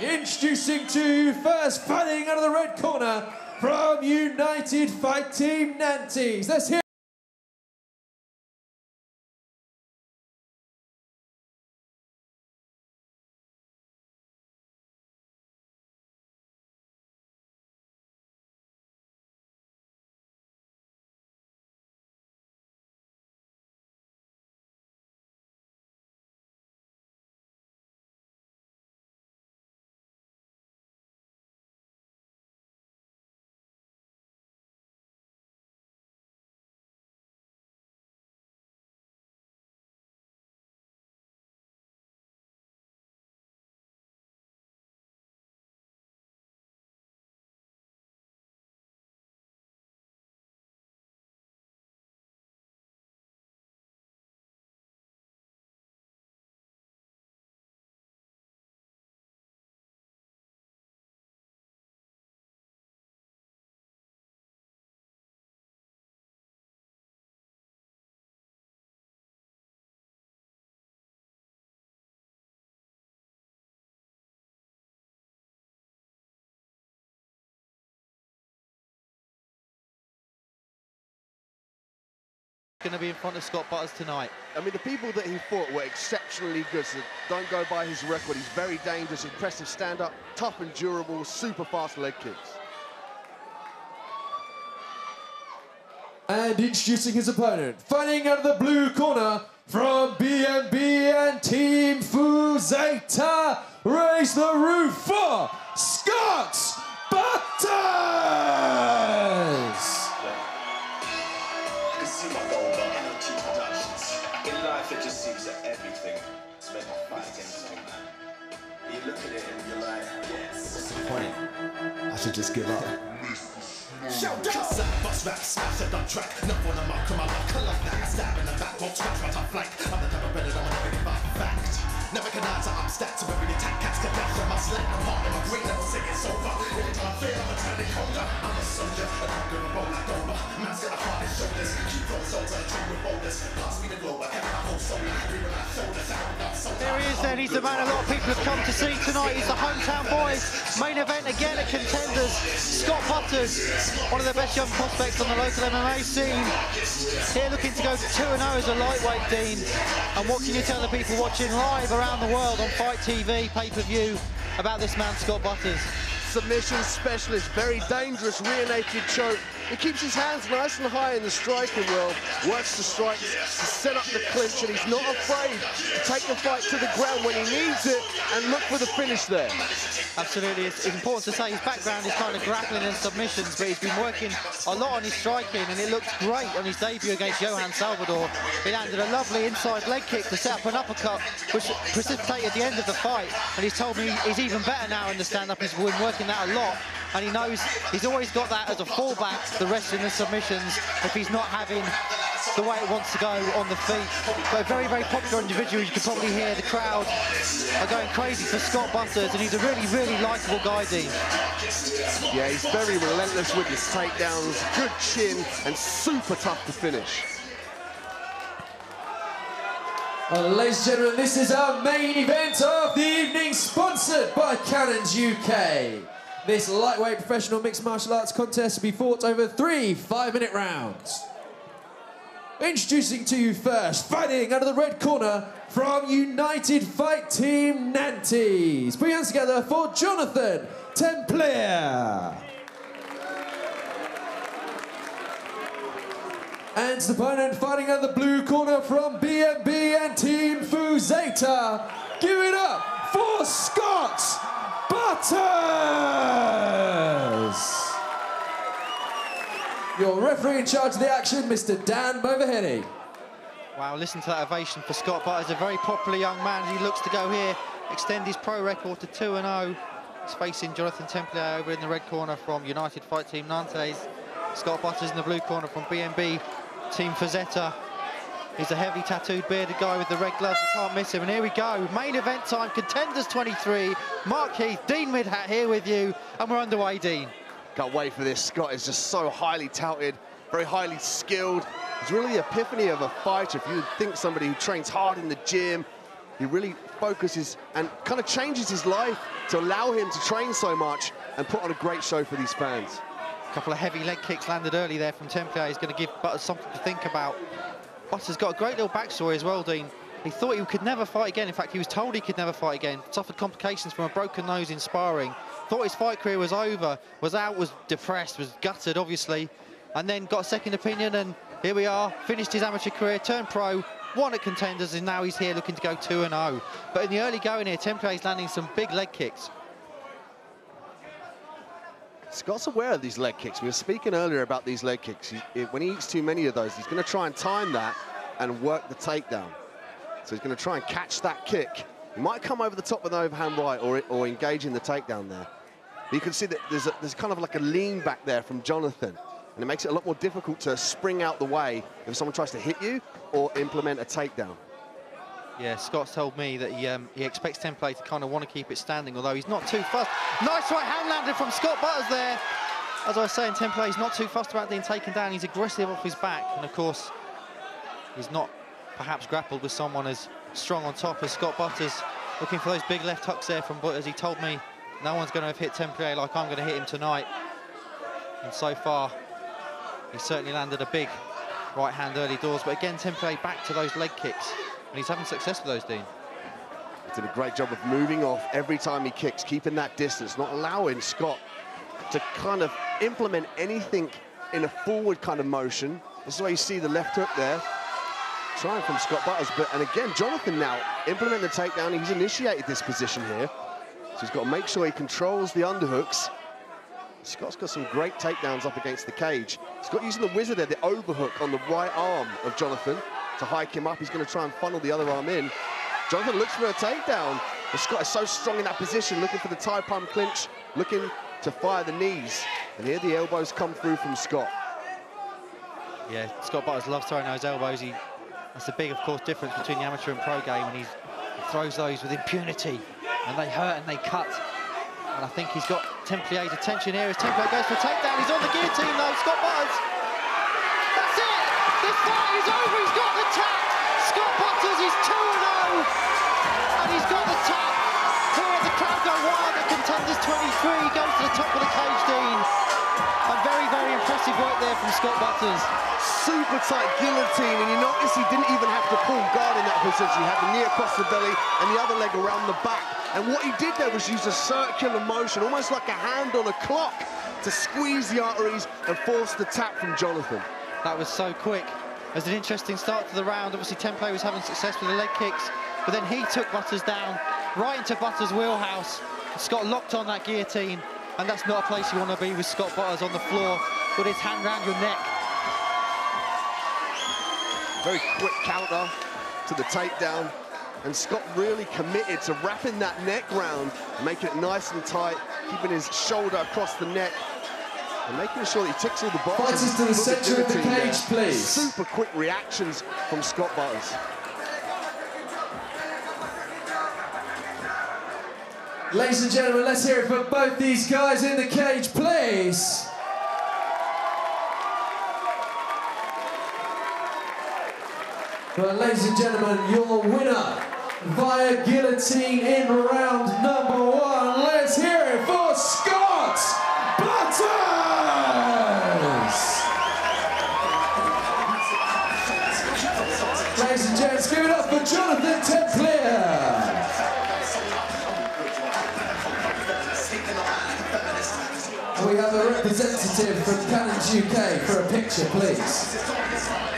Introducing to first fighting out of the red corner from United Fight Team Nantes. Let's hear. Going to be in front of Scott Butters tonight. I mean, the people that he fought were exceptionally good, so don't go by his record. He's very dangerous, impressive stand-up, tough and durable, super fast leg kicks. And introducing his opponent, fighting out of the blue corner from BMB and Team Fuzeta, raise the roof for should just give up. Shout out! Rap, smash it on track. One my I love that. Stab in the back, won't scratch flank. I'm the type of better, I'm up. Fact. Never can answer, I'm stacked to every attack. Cats can dash slang. I'm it's over. I I'm a colder. I'm a soldier, I don't give a roll like over. Man's got a heart and shoulders. Keep and train with. Pass me the globe, There he is then, he's the man a lot of people have come to see tonight. He's the hometown boy. Main event again at Contenders. Scott Butters, one of the best young prospects on the local MMA scene. Here looking to go to 2-0 as a lightweight, Dean. And what can you tell the people watching live around the world on Fight TV, pay-per-view, about this man, Scott Butters? Submission specialist, very dangerous rear naked choke. He keeps his hands nice and high in the striking world, uh, works the strikes to set up the clinch, and he's not afraid to take the fight to the ground when he needs it and look for the finish there. Absolutely, it's, it's important to say his background is kind of grappling and submissions, but he's been working a lot on his striking, and it looked great on his debut against Johan Salvador. He landed a lovely inside leg kick to set up an uppercut, which precipitated the end of the fight, and he's told me he's even better now in the stand-up. He's been working that a lot, and he knows he's always got that as a fallback, the rest in the submissions, if he's not having the way it wants to go on the feet. But a very, very popular individual. You can probably hear the crowd are going crazy for Scott Butters, and he's a really, really likeable guy, Dean. Yeah, he's very relentless with his takedowns, good chin, and super tough to finish. Well, ladies and gentlemen, this is our main event of the evening, sponsored by Cannons UK. This lightweight professional mixed martial arts contest will be fought over three five-minute rounds. Introducing to you first, fighting out of the red corner from United Fight Team Nantes. Put your hands together for Jonathan Templier. And his opponent fighting out of the blue corner from BMB and Team Fuzeta. Give it up for Scott Your referee in charge of the action, Mr. Dan Boverheady. Wow, listen to that ovation for Scott Butters, a very popular young man. He looks to go here, extend his pro record to 2-0. He's facing Jonathan Templier over in the red corner from United Fight Team Nantes. Scott Butters in the blue corner from BMB Team Fuzeta. He's a heavy tattooed bearded guy with the red gloves. You can't miss him. And here we go. Main event time. Contenders 23. Mark Heath, Dean Midhat here with you. And we're underway, Dean. Can't wait for this. Scott is just so highly touted, very highly skilled. He's really the epiphany of a fighter. If you think somebody who trains hard in the gym, he really focuses and kind of changes his life to allow him to train so much and put on a great show for these fans. A couple of heavy leg kicks landed early there from Templier. He's going to give Butters something to think about. Butters got a great little backstory as well, Dean. He thought he could never fight again. In fact, he was told he could never fight again. Suffered complications from a broken nose in sparring. Thought his fight career was over. Was out, was depressed, was gutted, obviously. And then got a second opinion, and here we are. Finished his amateur career, turned pro, won at Contenders, and now he's here looking to go 2-0. But in the early going here, Templier's landing some big leg kicks. Scott's aware of these leg kicks. We were speaking earlier about these leg kicks. He, when he eats too many of those, he's going to try and time that and work the takedown. So he's going to try and catch that kick. He might come over the top with an overhand right or, or engage in the takedown there. But you can see that there's, a, there's kind of like a lean back there from Jonathan. And it makes it a lot more difficult to spring out the way if someone tries to hit you or implement a takedown. Yeah, Scott's told me that he, um, he expects Templier to kind of want to keep it standing, although he's not too fussed. Nice right hand landed from Scott Butters there. As I was saying, Templier's not too fussed about being taken down. He's aggressive off his back, and of course, he's not perhaps grappled with someone as strong on top as Scott Butters. Looking for those big left hooks there from Butters. He told me no one's going to have hit Templier like I'm going to hit him tonight. And so far, he certainly landed a big right hand early doors. But again, Templier back to those leg kicks. And he's having success with those, Dean. He did a great job of moving off every time he kicks, keeping that distance, not allowing Scott to kind of implement anything in a forward kind of motion. This is why you see the left hook there. Trying from Scott Butters, but and again, Jonathan now implement the takedown. He's initiated this position here. So he's got to make sure he controls the underhooks. Scott's got some great takedowns up against the cage. Scott using the whizzer there, the overhook on the right arm of Jonathan to hike him up. He's going to try and funnel the other arm in. Jonathan looks for a takedown. Scott is so strong in that position, looking for the Thai plum clinch, looking to fire the knees. And here the elbows come through from Scott. Yeah, Scott Butters loves throwing those elbows. He, that's the big, of course, difference between the amateur and pro game, and he throws those with impunity, and they hurt and they cut. And I think he's got Templier's attention here as Templier goes for a takedown. He's on the guillotine, though, Scott Butters. That's fight is over, he's got the tap! Scott Butters is 2-0, and he's got the tap. Here the crowd go wild at Contenders 23, goes to the top of the cage, Dean. And very, very impressive work there from Scott Butters. Super tight guillotine, and you notice he didn't even have to pull guard in that position. He had the knee across the belly and the other leg around the back. And what he did there was use a circular motion, almost like a hand on a clock, to squeeze the arteries and force the tap from Jonathan. That was so quick. Was an interesting start to the round. Obviously, Templier was having success with the leg kicks, but then he took Butters down, right into Butters' wheelhouse. Scott locked on that guillotine, and that's not a place you want to be with Scott Butters on the floor with his hand around your neck. Very quick counter to the takedown. And Scott really committed to wrapping that neck round, making it nice and tight, keeping his shoulder across the neck, and making sure that he ticks all the boxes. Fighters to the centre of the cage, please. Super quick reactions from Scott Butters. Ladies and gentlemen, let's hear it for both these guys in the cage, please. Well, ladies and gentlemen, your winner via guillotine in round number one. Let's hear it for representative from Cannons UK for a picture, please.